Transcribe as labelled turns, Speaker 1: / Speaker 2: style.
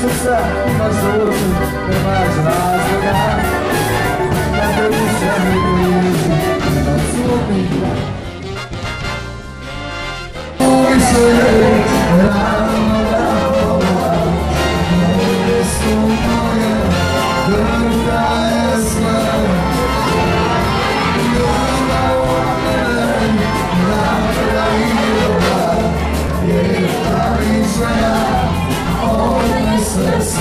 Speaker 1: sucesso umas outras, não mais rasgar. Na delícia reconhece, na sua Yeah, homeless,